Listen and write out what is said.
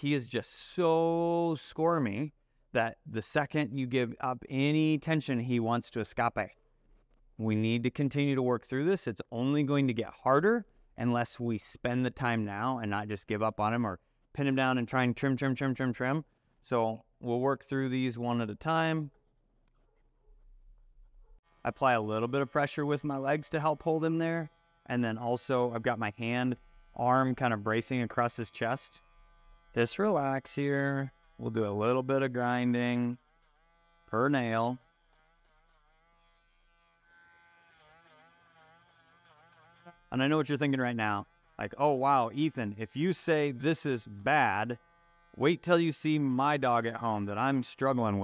he is just so squirmy that the second you give up any tension, he wants to escape. We need to continue to work through this. It's only going to get harder unless we spend the time now and not just give up on him or pin him down and try and trim, trim, trim, trim, trim. So we'll work through these one at a time. I apply a little bit of pressure with my legs to help hold him there. And then also I've got my hand, arm kind of bracing across his chest. Just relax here. We'll do a little bit of grinding per nail. And I know what you're thinking right now. Like, oh, wow, Ethan, if you say this is bad, wait till you see my dog at home that I'm struggling with.